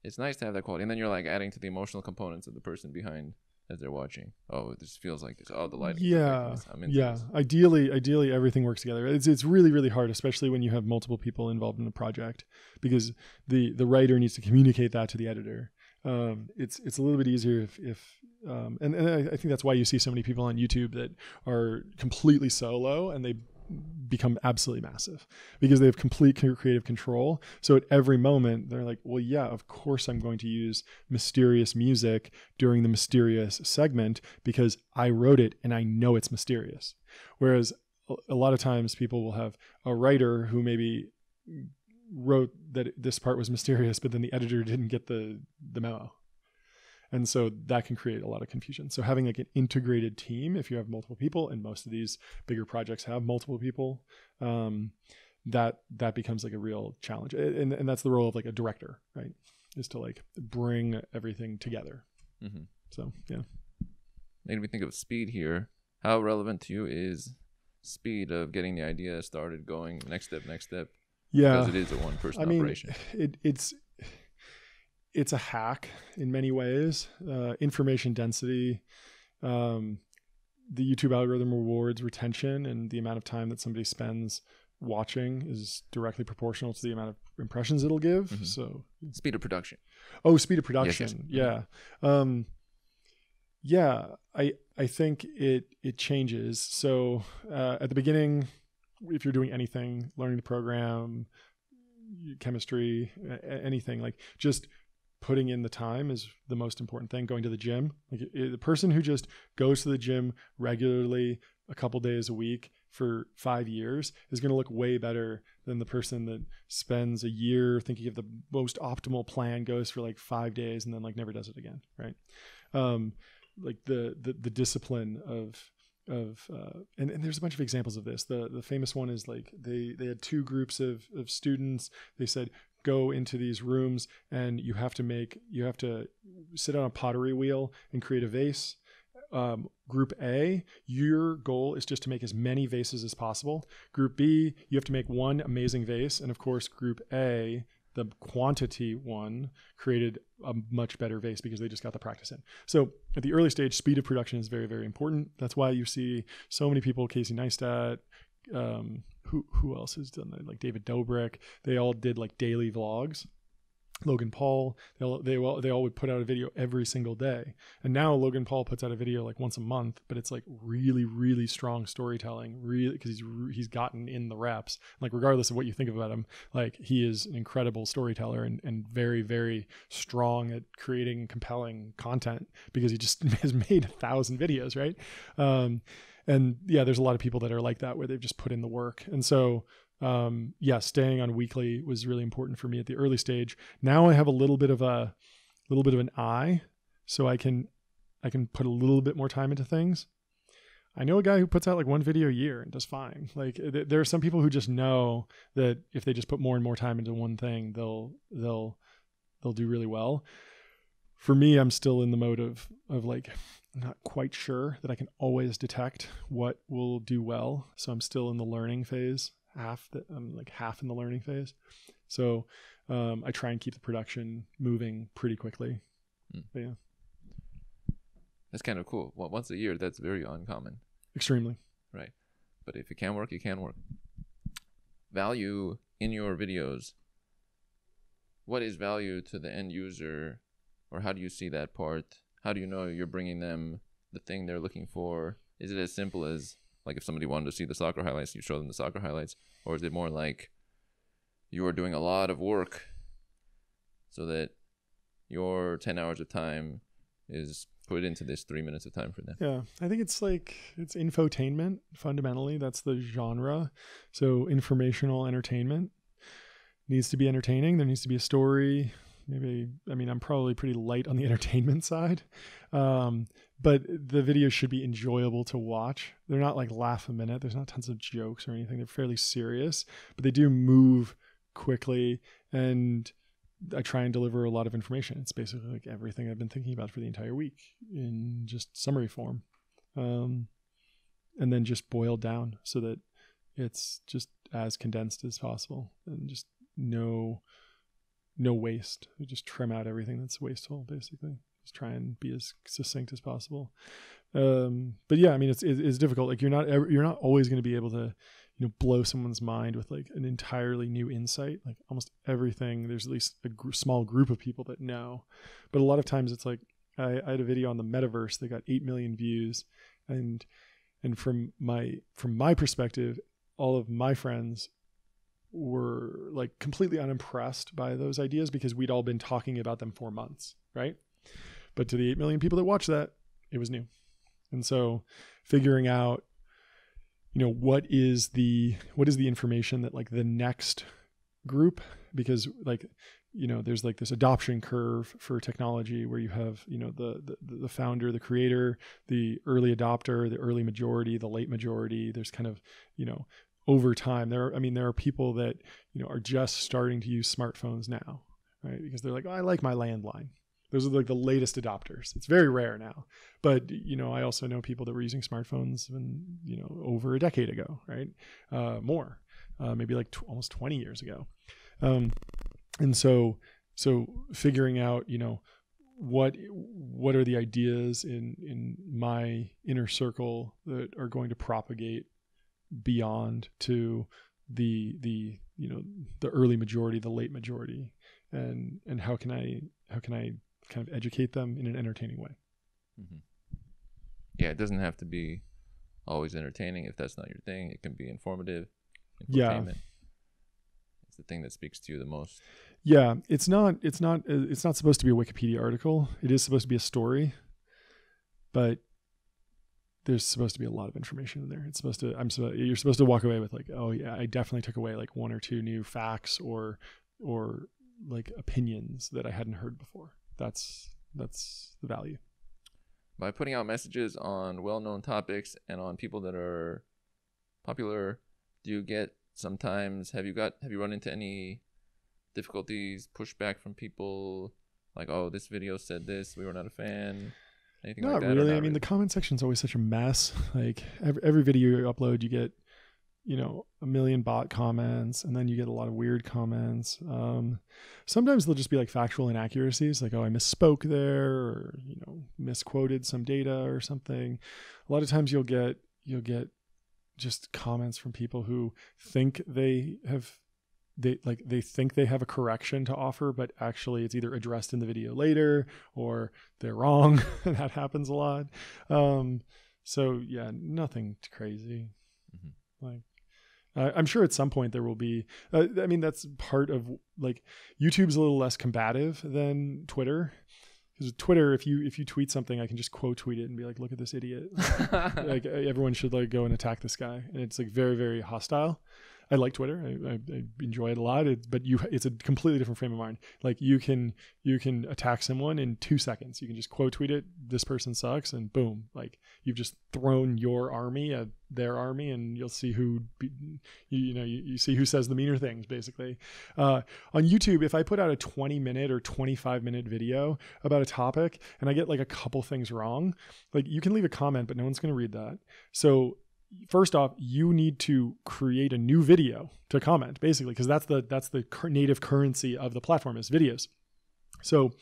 S1: It's nice to have that quality, and then you're like adding to the emotional components of the person behind as they're watching. Oh, this feels like this. Oh, the lighting.
S2: Yeah. Yeah.
S1: this.
S2: Ideally, ideally, everything works together. It's it's really really hard, especially when you have multiple people involved in a project, because the the writer needs to communicate that to the editor. Um, it's it's a little bit easier if if um, and and I, I think that's why you see so many people on YouTube that are completely solo and they become absolutely massive because they have complete creative control. So at every moment, they're like, well, yeah, of course I'm going to use mysterious music during the mysterious segment because I wrote it and I know it's mysterious. Whereas a- lot of times people will have a writer who maybe wrote that this part was mysterious, but then the editor didn't get the, the memo. And so that can create a lot of confusion. So having like an integrated team, if you have multiple people, and most of these bigger projects have multiple people, um, that that becomes like a real challenge. And, and that's the role of like a director, right? Is to like bring everything together.
S1: Mhm.
S2: So yeah.
S1: Made me think of speed here. How relevant to you is speed of getting the idea started, going next step, next step?
S2: Yeah.
S1: Because it is a one person
S2: I mean,
S1: operation.
S2: it, it's it's a hack in many ways. Uh, information density, um, the YouTube algorithm rewards retention, and the amount of time that somebody spends watching is directly proportional to the amount of impressions it'll give.
S1: Mhm.
S2: So,
S1: Speed of production.
S2: oh, speed of
S1: yes.
S2: production, yeah, um, yeah. I I think it it changes. So uh, at the beginning, if you're doing anything, learning the program, chemistry, anything like just putting in the time is the most important thing. Going to the gym, like the person who just goes to the gym regularly a couple days a week for five years is going to look way better than the person that spends a year thinking of the most optimal plan, goes for like five days, and then like never does it again. Right? Um, like the the the discipline of of uh, and, and there's a bunch of examples of this. The the famous one is like they they had two groups of of students. They said go into these rooms and you have to make you have to sit on a pottery wheel and create a vase. Um, group A, your goal is just to make as many vases as possible. Group B, you have to make one amazing vase, and of course, Group A, the quantity one, created a much better vase because they just got the practice in. So at the early stage, speed of production is very, very important. That's why you see so many people, Casey Neistat, um, who who else has done that? Like David Dobrik. They all did like daily vlogs. Logan Paul, they all, they all they all would put out a video every single day. And now Logan Paul puts out a video like once a month, but it's like really really strong storytelling, really because he's he's gotten in the reps. Like regardless of what you think about him, like he is an incredible storyteller and and very very strong at creating compelling content because he just has made a thousand videos, right? Um, and yeah, there's a lot of people that are like that where they've just put in the work. And so um, yeah, staying on weekly was really important for me at the early stage. Now I have a little bit of a little bit of an eye, so I can I can put a little bit more time into things. I know a guy who puts out like one video a year and does fine. Like th- there are some people who just know that if they just put more and more time into one thing, they'll they'll they'll do really well. For me, I'm still in the mode of of like I'm not quite sure that I can always detect what will do well. So I'm still in the learning phase half that I'm like half in the learning phase. So um, I try and keep the production moving pretty quickly.
S1: Mm.
S2: But yeah,
S1: That's kind of cool. Well, once a year, that's very uncommon.
S2: extremely.
S1: Right, but if it can work, it can work. Value in your videos. What is value to the end user, or how do you see that part? How do you know you're bringing them the thing they're looking for? Is it as simple as like if somebody wanted to see the soccer highlights, you show them the soccer highlights, or is it more like you are doing a lot of work so that your 10 hours of time is put into this three minutes of time for them?
S2: Yeah, I think it's like it's infotainment fundamentally. That's the genre. So informational entertainment needs to be entertaining. There needs to be a story. Maybe I mean I'm probably pretty light on the entertainment side, um, but the videos should be enjoyable to watch. They're not like laugh a minute. There's not tons of jokes or anything. They're fairly serious, but they do move quickly and I try and deliver a lot of information. It's basically like everything I've been thinking about for the entire week in just summary form. Um, and then just boiled down so that it's just as condensed as possible and just no no waste. We just trim out everything that's wasteful basically. Just try and be as succinct as possible. Um, but yeah, I mean it's it's difficult. Like you're not you're not always going to be able to you know blow someone's mind with like an entirely new insight like almost everything there's at least a gr- small group of people that know but a lot of times it's like I, I had a video on the metaverse that got 8 million views and and from my from my perspective all of my friends were like completely unimpressed by those ideas because we'd all been talking about them for months right? But to the 8 million people that watched that it was new. And so figuring out you know what is the what is the information that like the next group because like you know there's like this adoption curve for technology where you have you know the, the the founder the creator the early adopter the early majority the late majority. There's kind of you know over time there are, i mean there are people that you know are just starting to use smartphones now right because they're like oh, i like my landline those are like the latest adopters. It's very rare now, but you know, I also know people that were using smartphones, when, you know, over a decade ago, right? Uh, more, uh, maybe like almost 20 years ago. Um, and so, so figuring out, you know, what what are the ideas in in my inner circle that are going to propagate beyond to the the you know the early majority the late majority and and how can i how can i kind of educate them in an entertaining way.
S1: Mm-hmm. Yeah, it doesn't have to be always entertaining if that's not your thing. It can be informative.
S2: Yeah,
S1: it's the thing that speaks to you the most.
S2: Yeah, it's not. It's not. Uh, it's not supposed to be a Wikipedia article. It is supposed to be a story, but there's supposed to be a lot of information in there. It's supposed to. I'm. Supposed, you're supposed to walk away with like, oh yeah, I definitely took away like one or two new facts or or like opinions that I hadn't heard before that's that's the value
S1: by putting out messages on well-known topics and on people that are popular do you get sometimes have you got have you run into any difficulties pushback from people like oh this video said this we were not a fan
S2: anything not like that really. Not i mean really? the comment section is always such a mess. Like every, every video you upload you get you know a million bot comments and then you get a lot of weird comments. Um, sometimes they'll just be like factual inaccuracies like oh i misspoke there or you know misquoted some data or something. A lot of times you'll get you'll get just comments from people who think they have they like they think they have a correction to offer but actually it's either addressed in the video later or they're wrong that happens a lot um, so yeah nothing crazy mm-hmm. like uh, I'm sure at some point there will be. Uh, I mean, that's part of like YouTube's a little less combative than Twitter. Because Twitter, if you if you tweet something, I can just quote tweet it and be like, "Look at this idiot!" like everyone should like go and attack this guy, and it's like very very hostile. I like Twitter. I, I, I enjoy it a lot. It, but you, it's a completely different frame of mind. Like you can you can attack someone in two seconds. You can just quote tweet it. This person sucks, and boom, like you've just thrown your army at their army, and you'll see who be, you, you, know you, you, see who says the meaner things. Basically, uh, on YouTube, if I put out a 20 minute or 25 minute video about a topic, and I get like a couple things wrong, like you can leave a comment, but no one's going to read that. So first off you need to create a new video to comment basically because that's the that's the native currency of the platform is videos. So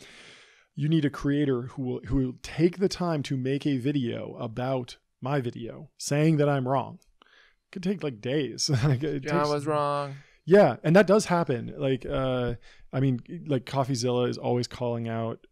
S2: you need a creator who will who will take the time to make a video about my video saying that i'm wrong. It could take like days.
S1: John takes, was wrong.
S2: Yeah and that does happen. Like uh i mean like coffeezilla is always calling out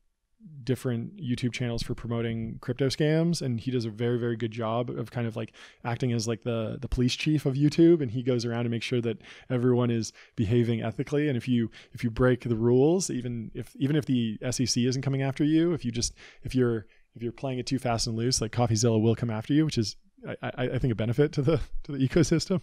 S2: different YouTube channels for promoting crypto scams and he does a very very good job of kind of like acting as like the the police chief of YouTube and he goes around to make sure that everyone is behaving ethically and if you if you break the rules even if even if the SEC isn't coming after you if you just if you're if you're playing it too fast and loose like CoffeeZilla will come after you which is I, I, think a benefit to the to the ecosystem,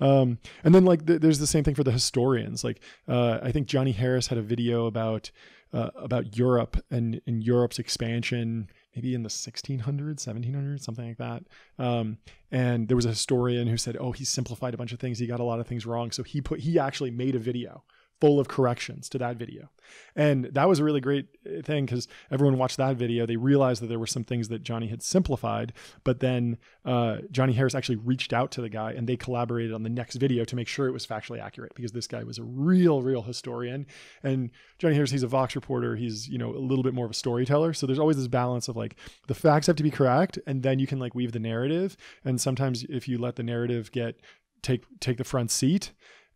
S2: um, and then like the, there's the same thing for the historians. Like uh, I think Johnny Harris had a video about uh, about Europe and, and Europe's expansion, maybe in the 1600s, 1700s, something like that. Um, and there was a historian who said, "Oh, he simplified a bunch of things. He got a lot of things wrong." So he put he actually made a video full of corrections to that video. And that was a really great uh, thing because everyone watched that video. They realized that there were some things that Johnny had simplified, but then uh, Johnny Harris actually reached out to the guy and they collaborated on the next video to make sure it was factually accurate because this guy was a real, real historian. And Johnny Harris, he's a Vox reporter. He's, you know, a little bit more of a storyteller. So there's always this balance of like the facts have to be correct and then you can like weave the narrative. And sometimes if you let the narrative get take take the front seat,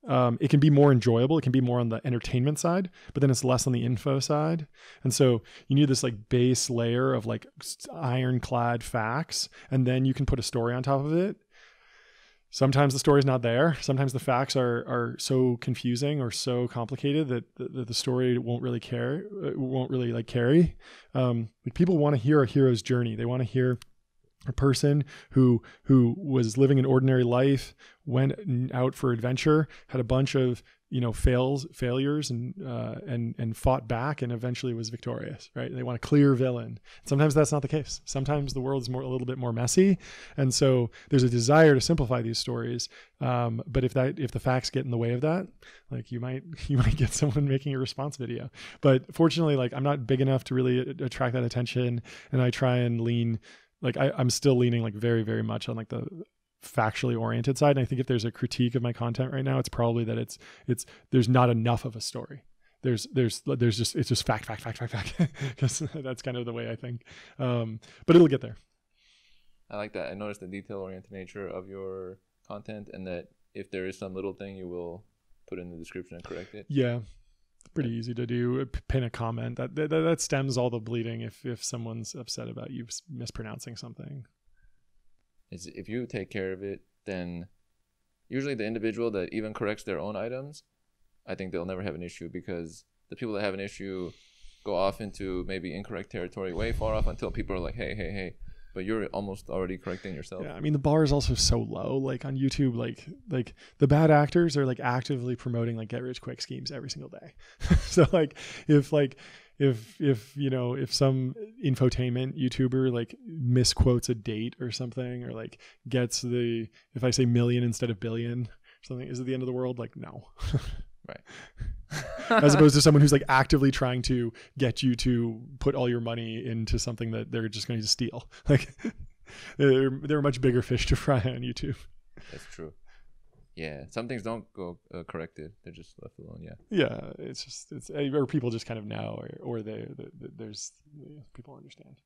S2: um, it can be more enjoyable. It can be more on the entertainment side, but then it's less on the info side. And so you need this like base layer of like ironclad facts, and then you can put a story on top of it. Sometimes the story's not there. Sometimes the facts are are so confusing or so complicated that the, the story won't really care, uh, won't really like carry. Um, like people want to hear a hero's journey. They want to hear a person who who was living an ordinary life went out for adventure had a bunch of you know fails failures and uh, and and fought back and eventually was victorious right? They want a clear villain. Sometimes that's not the case. Sometimes the world is more a little bit more messy. And so there's a desire to simplify these stories um, but if that if the facts get in the way of that like you might you might get someone making a response video. But fortunately like i'm not big enough to really attract that attention and i try and lean like I, I'm still leaning like very, very much on like the factually oriented side. And I think if there's a critique of my content right now, it's probably that it's it's there's not enough of a story. There's there's there's just it's just fact, fact, fact, fact, fact. Because that's kind of the way I think. Um, but it'll get there.
S1: I like that. I noticed the detail oriented nature of your content and that if there is some little thing you will put in the description and correct it.
S2: Yeah pretty easy to do. Uh, pin a comment that, that that stems all the bleeding if if someone's upset about you mispronouncing something.
S1: Is if you take care of it, then usually the individual that even corrects their own items, I think they'll never have an issue because the people that have an issue go off into maybe incorrect territory way far off until people are like, hey, hey, hey, but you're almost already correcting yourself.
S2: Yeah, I mean the bar is also so low. Like on YouTube, like like the bad actors are like actively promoting like get rich quick schemes every single day. so like if like if if you know if some infotainment YouTuber like misquotes a date or something or like gets the if I say million instead of billion something is it the end of the world? Like no.
S1: right.
S2: as opposed to someone who's like actively trying to get you to put all your money into something that they're just going to steal. Like there, there are much bigger fish to fry on YouTube.
S1: That's true. Yeah, some things don't go uh, corrected; they're just left alone. Yeah.
S2: Yeah, it's just it's eh, or people just kind of know, or or they, they there's people understand.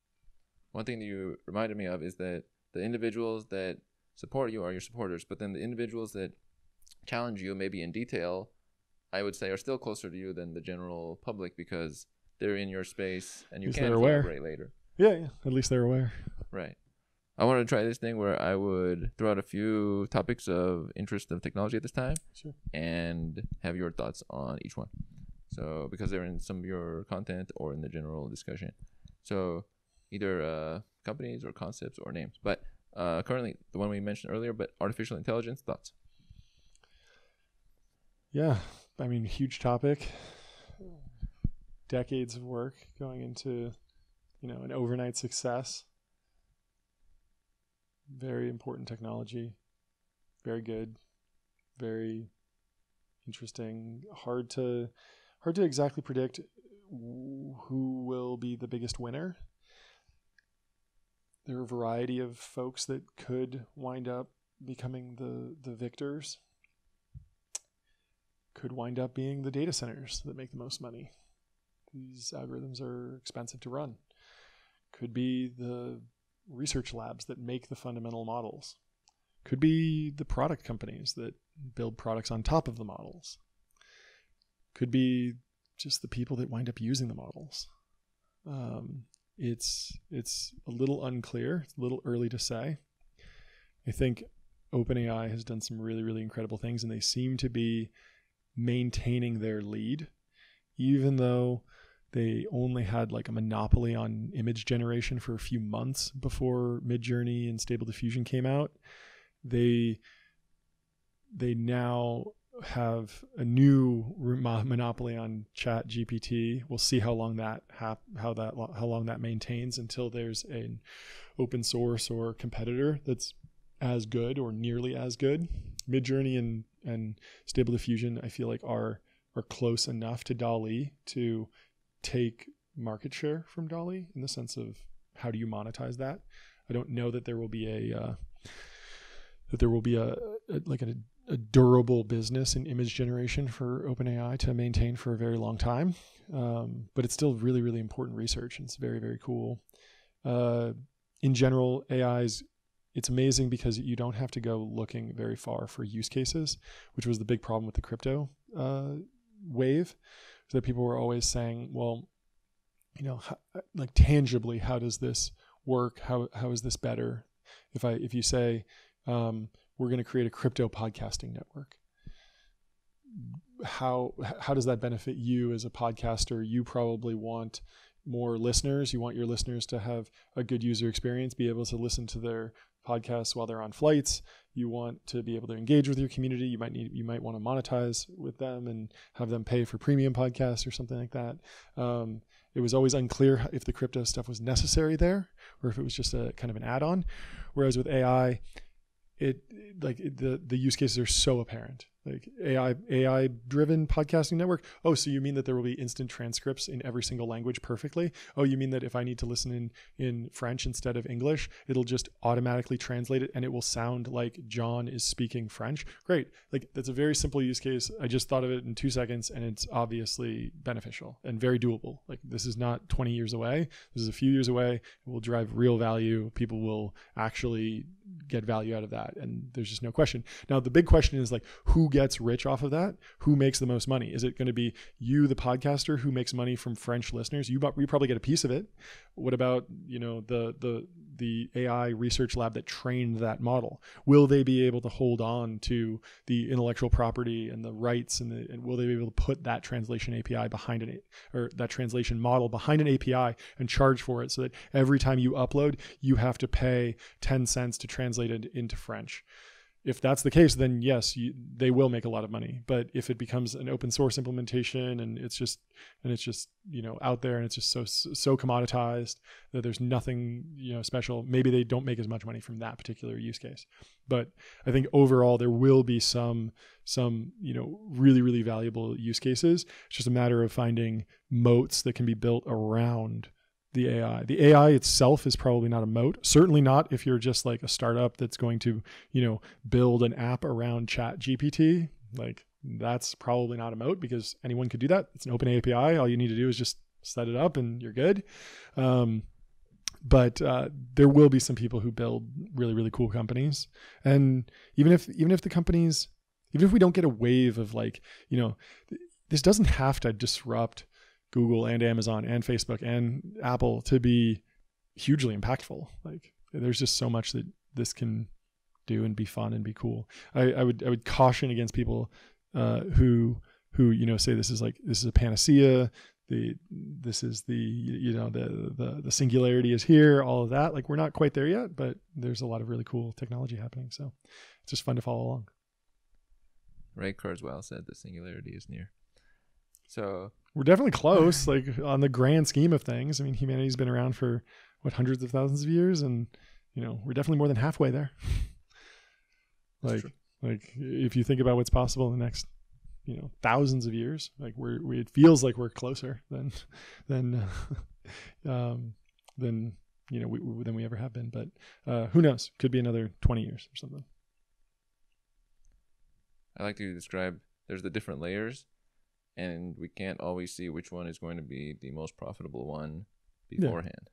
S1: One thing that you reminded me of is that the individuals that support you are your supporters, but then the individuals that challenge you, maybe in detail, I would say are still closer to you than the general public because they're in your space and you can collaborate later.
S2: Yeah, yeah. At least they're aware.
S1: Right. I wanted to try this thing where I would throw out a few topics of interest of technology at this time
S2: sure.
S1: and have your thoughts on each one. So because they're in some of your content or in the general discussion. So either uh, companies or concepts or names. But uh, currently the one we mentioned earlier, but artificial intelligence thoughts.
S2: Yeah, I mean, huge topic. Decades of work going into, you know, an overnight success. Very important technology. Very good. Very interesting. Hard to hard to exactly predict who will be the biggest winner. There are a variety of folks that could wind up becoming the the victors could wind up being the data centers that make the most money. These algorithms are expensive to run. Could be the research labs that make the fundamental models. Could be the product companies that build products on top of the models. Could be just the people that wind up using the models. Um, it's it's a little unclear. It's a little early to say. I think OpenAI has done some really really incredible things, and they seem to be maintaining their lead, even though they only had like a monopoly on image generation for a few months before Midjourney and Stable Diffusion came out. They they now have a new monopoly on Chat GPT. We'll see how long that hap- how that how long that maintains until there's an open source or competitor that's as good or nearly as good. Midjourney and and Stable Diffusion, I feel like are are close enough to DALL-E to take market share from DALL-E in the sense of how do you monetize that? I don't know that there will be a uh, that there will be a, a like a, a, durable business in image generation for OpenAI to maintain for a very long time. Um, but it's still really really important research and it's very very cool. Uh, in general, AI's it's amazing because you don't have to go looking very far for use cases, which was the big problem with the crypto uh, wave. So that people were always saying, well, you know, how, like tangibly, how does this work? How how is this better? If I if you say um, we're going to create a crypto podcasting network, how how does that benefit you as a podcaster? You probably want more listeners. You want your listeners to have a good user experience, be able to listen to their podcasts while they're on flights. You want to be able to engage with your community. You might need you might want to monetize with them and have them pay for premium podcasts or something like that. Um, it was always unclear if the crypto stuff was necessary there or if it was just a kind of an add-on. Whereas with AI, it like the the use cases are so apparent like AI AI driven podcasting network. Oh, so you mean that there will be instant transcripts in every single language perfectly? Oh, you mean that if I need to listen in in French instead of English, it'll just automatically translate it and it will sound like John is speaking French? Great. Like that's a very simple use case. I just thought of it in 2 seconds and it's obviously beneficial and very doable. Like this is not 20 years away. This is a few years away. It will drive real value. People will actually get value out of that and there's just no question. Now the big question is like who gets rich off of that? Who makes the most money? Is it going to be you, the podcaster, who makes money from French listeners? You, you probably get a piece of it. What about you know the the the AI research lab that trained that model? Will they be able to hold on to the intellectual property and the rights, and, the, and will they be able to put that translation API behind an or that translation model behind an API and charge for it, so that every time you upload, you have to pay ten cents to translate it into French? If that's the case, then yes, you, they will make a lot of money. But if it becomes an open source implementation and it's just and it's just you know out there and it's just so so commoditized that there's nothing you know special, maybe they don't make as much money from that particular use case. But I think overall there will be some some you know really really valuable use cases. It's just a matter of finding moats that can be built around the AI. The AI itself is probably not a moat. Certainly not if you're just like a startup that's going to, you know, build an app around Chat GPT. Like that's probably not a moat because anyone could do that. It's an open API. All you need to do is just set it up and you're good. Um, but uh, there will be some people who build really really cool companies, and even if even if the companies, even if we don't get a wave of like you know, this doesn't have to disrupt Google and Amazon and Facebook and Apple to be hugely impactful. Like there's just so much that this can do and be fun and be cool. I, I would I would caution against people uh, who who you know say this is like this is a panacea. The this is the you know the the the singularity is here. All of that like we're not quite there yet, but there's a lot of really cool technology happening. So it's just fun to follow along.
S1: Ray Kurzweil said the singularity is near. So
S2: we're definitely close, like on the grand scheme of things. I mean, humanity's been around for what hundreds of thousands of years, and you know, we're definitely more than halfway there. like, like if you think about what's possible in the next, you know, thousands of years, like we're, we, it feels like we're closer than, than, um, than you know, we, than we ever have been. But uh, who knows? Could be another twenty years or something.
S1: I like to describe. There's the different layers and we can't always see which one is going to be the most profitable one beforehand.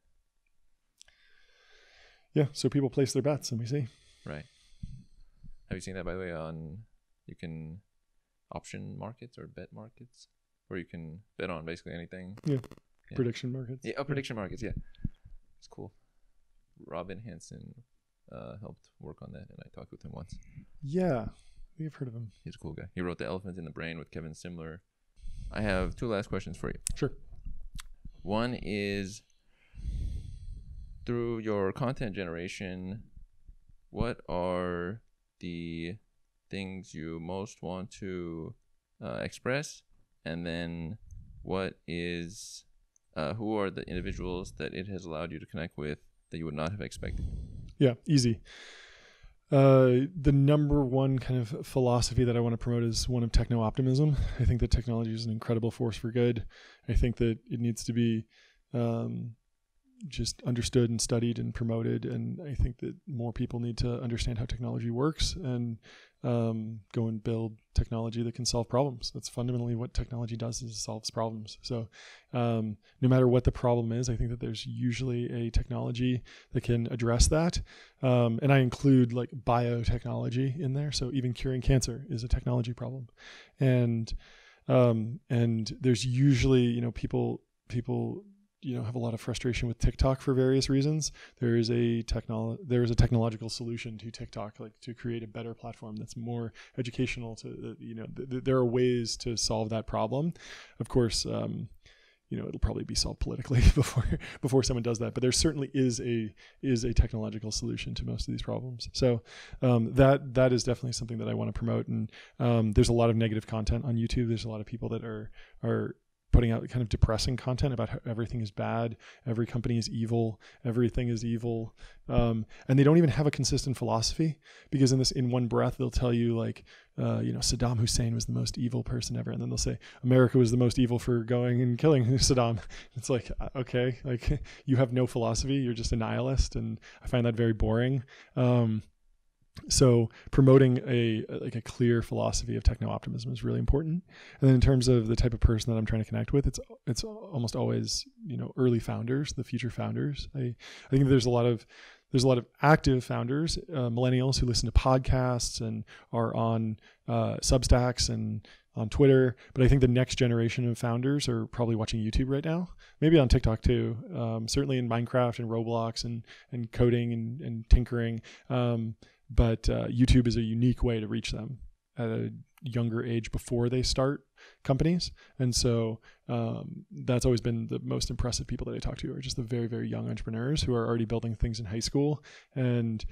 S2: Yeah, yeah so people place their bets and we see.
S1: Right. Have you seen that by the way on you can option markets or bet markets where you can bet on basically anything?
S2: Yeah. yeah. Prediction markets.
S1: Yeah, oh, prediction yeah. markets, yeah. It's cool. Robin Hanson uh, helped work on that and I talked with him once.
S2: Yeah. We've heard of him.
S1: He's a cool guy. He wrote The Elephant in the Brain with Kevin Simler I have two last questions for you.
S2: Sure.
S1: One is through your content generation, what are the things you most want to uh, express? And then what is, uh, who are the individuals that it has allowed you to connect with that you would not have expected?
S2: Yeah, easy. Uh, the number one kind of philosophy that I want to promote is one of techno optimism. I think that technology is an incredible force for good. I think that it needs to be um, just understood and studied and promoted. And I think that more people need to understand how technology works and um, go and build technology that can solve problems. That's fundamentally what technology does is solves problems. So um, no matter what the problem is, I think that there's usually a technology that can address that. Um, and I include like biotechnology in there. So even curing cancer is a technology problem. And um, and there's usually, you know, people people you know have a lot of frustration with TikTok for various reasons. There is a technolo- there is a technological solution to TikTok, like to create a better platform that's more educational. To uh, you know, th- th- there are ways to solve that problem. Of course, um, you know it'll probably be solved politically before before someone does that. But there certainly is a is a technological solution to most of these problems. So um, that that is definitely something that I want to promote. And um, there's a lot of negative content on YouTube. There's a lot of people that are are putting out kind of depressing content about how everything is bad, every company is evil, everything is evil, um, and they don't even have a consistent philosophy because in this in one breath they'll tell you like, uh, you know, Saddam Hussein was the most evil person ever, and then they'll say America was the most evil for going and killing Saddam. It's like uh, okay, like you have no philosophy, you're just a nihilist, and I find that very boring. Um, so promoting a like a clear philosophy of techno optimism is really important. And then in terms of the type of person that i'm trying to connect with it's it's almost always you know early founders the future founders. I i think there's a lot of there's a lot of active founders uh, millennials who listen to podcasts and are on uh, substacks and on twitter. But i think the next generation of founders are probably watching youtube right now. Maybe on tiktok too. Um, certainly in minecraft and roblox and and coding and, and tinkering. Um, but uh, YouTube is a unique way to reach them at a younger age before they start companies. And so um, that's always been the most impressive people that I talk to are just the very, very young entrepreneurs who are already building things in high school. And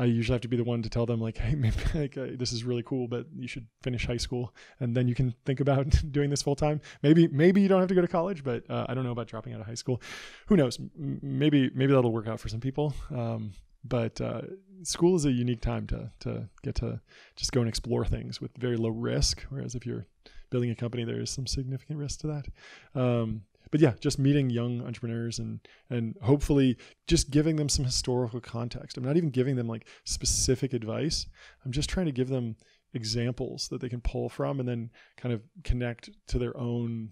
S2: I usually have to be the one to tell them like, hey, maybe like, uh, this is really cool, but you should finish high school and then you can think about doing this full time. Maybe maybe you don't have to go to college, but uh, I don't know about dropping out of high school. Who knows? M- maybe maybe that'll work out for some people. Um, but uh, school is a unique time to to get to just go and explore things with very low risk. Whereas if you're building a company, there is some significant risk to that. Um, but yeah, just meeting young entrepreneurs and and hopefully just giving them some historical context. I'm not even giving them like specific advice. I'm just trying to give them examples that they can pull from and then kind of connect to their own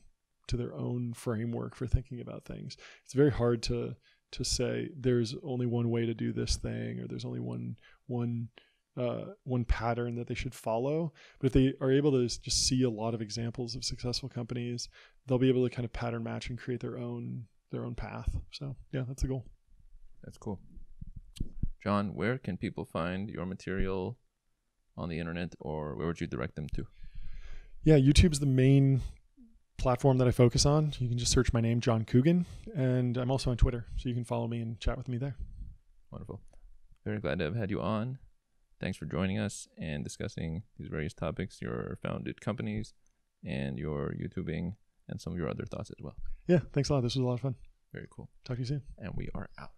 S2: to their own framework for thinking about things. It's very hard to to say there's only one way to do this thing or there's only one one uh, one pattern that they should follow. But if they are able to just see a lot of examples of successful companies, they'll be able to kind of pattern match and create their own their own path. So yeah, that's the goal.
S1: That's cool. John, where can people find your material on the internet, or where would you direct them to?
S2: Yeah, YouTube's the main platform that I focus on. You can just search my name, John Coogan, and I'm also on Twitter, so you can follow me and chat with me there.
S1: Wonderful. Very glad to have had you on. Thanks for joining us and discussing these various topics, your founded companies, and your YouTubing, and some of your other thoughts as well.
S2: Yeah, thanks a lot. This was a lot of fun.
S1: Very cool.
S2: Talk to you soon.
S1: And we are out.